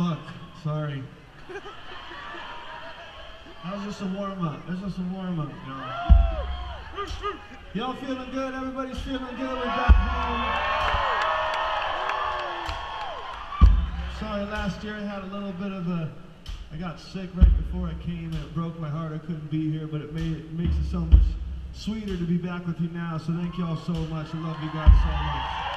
Fuck. Sorry. That was just a warm up. That's just a warm up, y'all. Y'all feeling good? Everybody's feeling good? We're back home. Sorry, last year I had a little bit of a. I got sick right before I came, and it broke my heart. I couldn't be here, but it made it makes it so much sweeter to be back with you now. So thank y'all so much. I love you guys so much.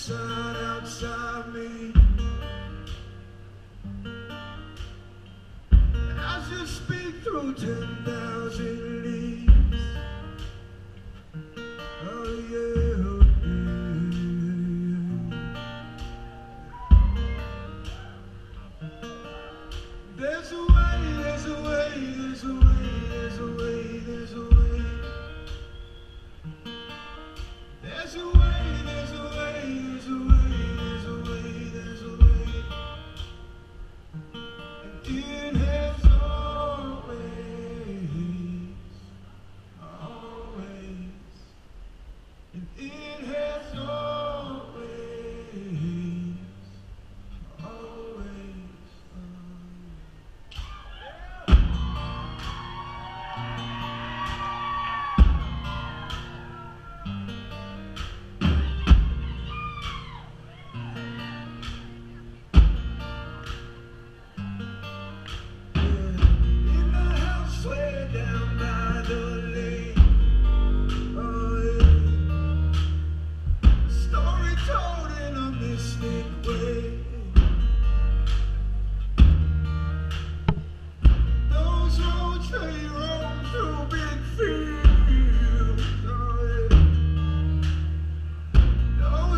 sun outside me. And as you speak through 10,000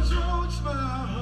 Those my heart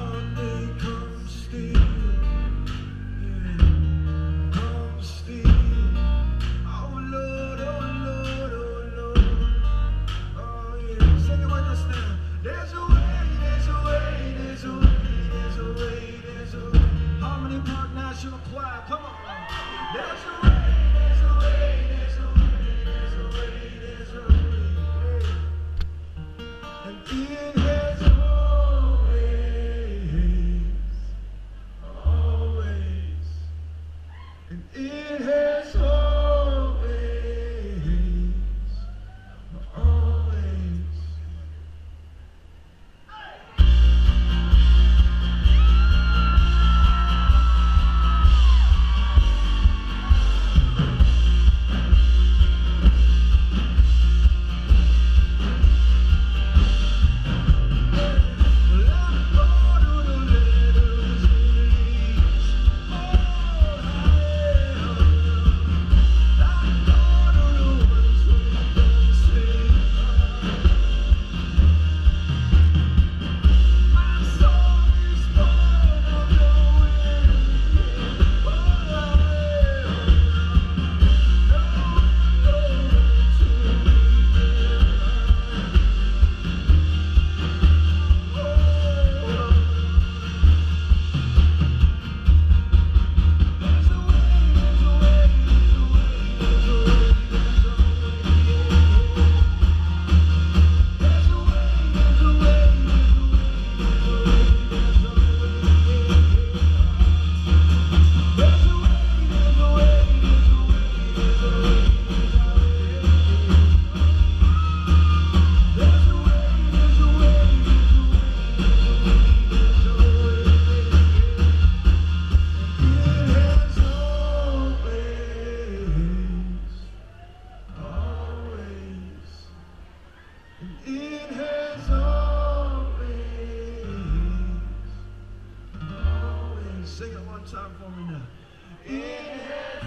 one time for me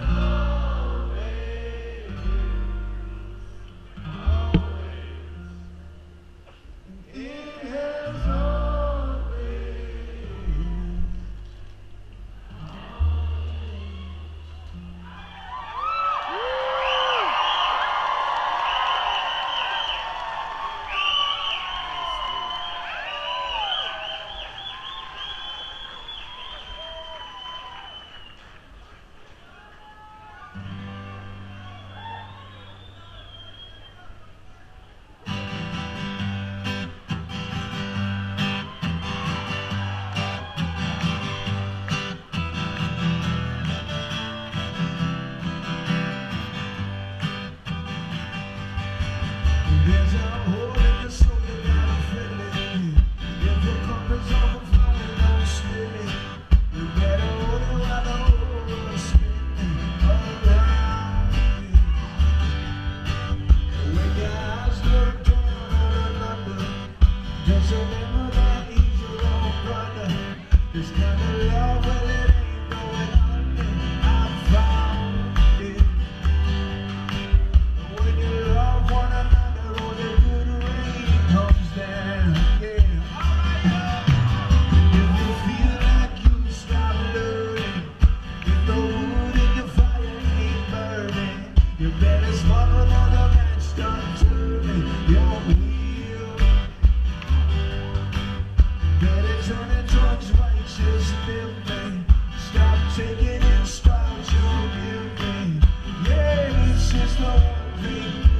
now. It's just